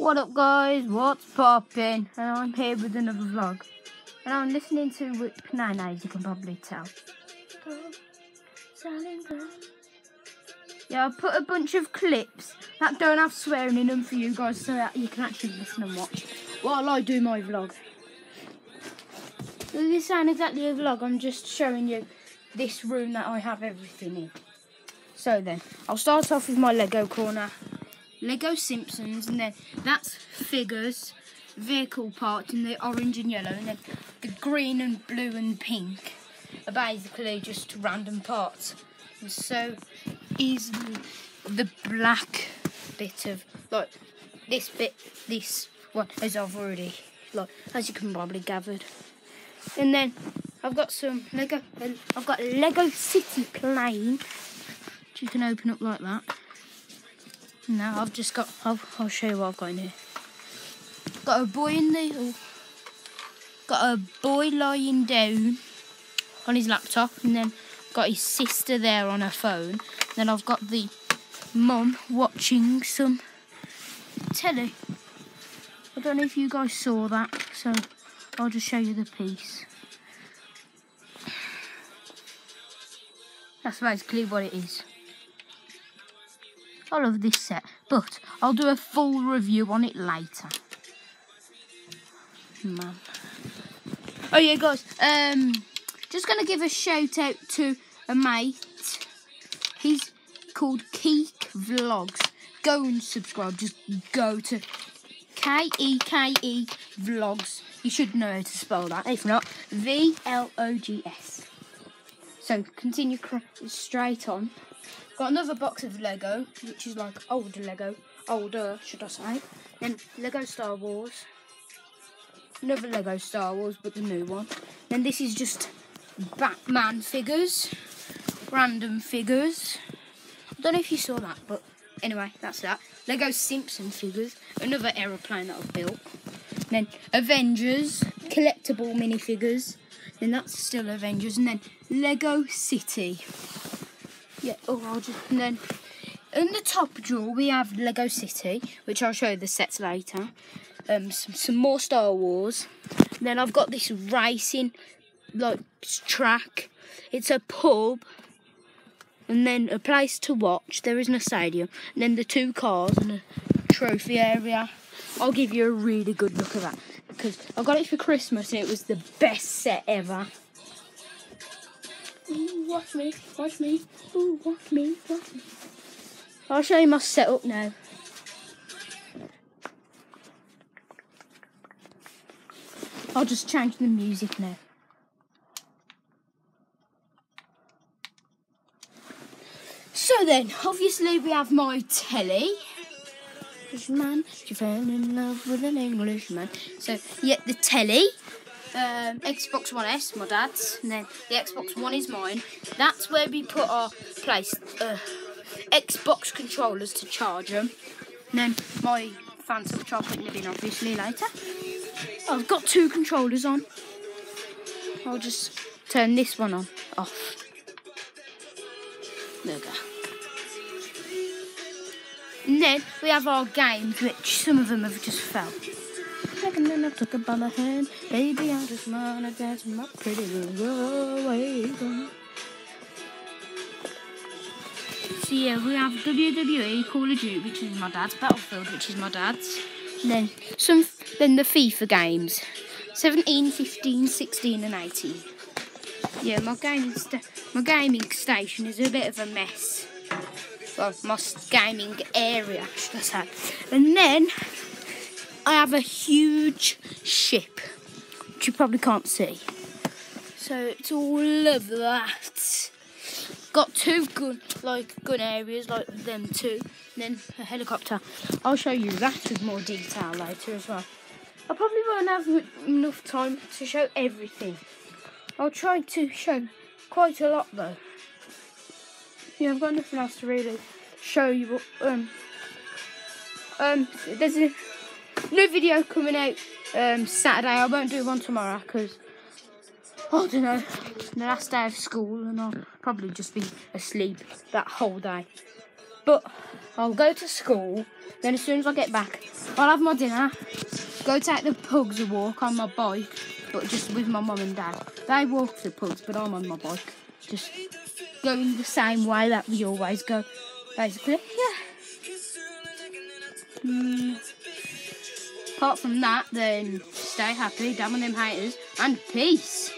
What up guys, what's popping? And I'm here with another vlog. And I'm listening to Whip Nine as you can probably tell. Yeah, I put a bunch of clips that don't have swearing in them for you guys so that you can actually listen and watch while I do my vlog. This ain't exactly a vlog, I'm just showing you this room that I have everything in. So then, I'll start off with my Lego corner. Lego Simpsons, and then that's figures, vehicle parts in the orange and yellow, and then the green and blue and pink are basically just random parts. And so is the black bit of like this bit, this one, as I've already like as you can probably gathered. And then I've got some Lego. And I've got a Lego City plane, which you can open up like that. Now I've just got. I'll, I'll show you what I've got in here. Got a boy in the. Got a boy lying down on his laptop, and then got his sister there on her phone. Then I've got the mum watching some telly. I don't know if you guys saw that, so I'll just show you the piece. That's basically what it is. I love this set, but I'll do a full review on it later. Man. Oh yeah, guys. Um, just gonna give a shout out to a mate. He's called Keke Vlogs. Go and subscribe. Just go to K E K E Vlogs. You should know how to spell that. If not, V L O G S. So continue straight on. Got another box of Lego, which is like older Lego, older should I say. Then Lego Star Wars. Another Lego Star Wars, but the new one. Then this is just Batman figures, random figures. I don't know if you saw that, but anyway, that's that. Lego Simpson figures, another aeroplane that I've built. Then Avengers, collectible minifigures. Then that's still Avengers. And then Lego City. Yeah, oh, I'll just, and then in the top drawer we have Lego City, which I'll show you the sets later. Um, some, some more Star Wars. And then I've got this racing like track. It's a pub and then a place to watch. There isn't a stadium. And then the two cars and a trophy area. I'll give you a really good look at that because I got it for Christmas and it was the best set ever. Watch me, watch me, ooh, watch me, watch me. I'll show you my setup now. I'll just change the music now. So then, obviously we have my telly. Englishman, she fell in love with an Englishman. So, yeah, the telly, um, Xbox One S, my dad's, and then the Xbox One is mine. That's where we put our place, uh, Xbox controllers to charge them. And then my fancy chocolate in the bin, obviously, later. I've got two controllers on. I'll just turn this one on, off. There we go. And then we have our games, which some of them have just fell. And then I took a by my hand, baby, I just wanna dance my pretty little way. So yeah, we have WWE, Call of Duty, which is my dad's, Battlefield, which is my dad's. And then some, then the FIFA games, 17, 15, 16, and 18. Yeah, my gaming, my gaming station is a bit of a mess well, my gaming area, should I say. And then I have a huge ship, which you probably can't see. So it's all of that. Got two gun, like gun areas, like them two. Then a helicopter. I'll show you that with more detail later as well. I probably won't have enough time to show everything. I'll try to show quite a lot though yeah, I've got nothing else to really show you. Um, um, there's a new video coming out um, Saturday. I won't do one tomorrow because I don't know. The last day of school, and I'll probably just be asleep that whole day. But I'll go to school. Then as soon as I get back, I'll have my dinner. Go take the pugs a walk on my bike, but just with my mum and dad. They walk the pugs, but I'm on my bike. Just going the same way that we always go. Basically, yeah. Mm. Apart from that, then stay happy, damn them haters, and peace.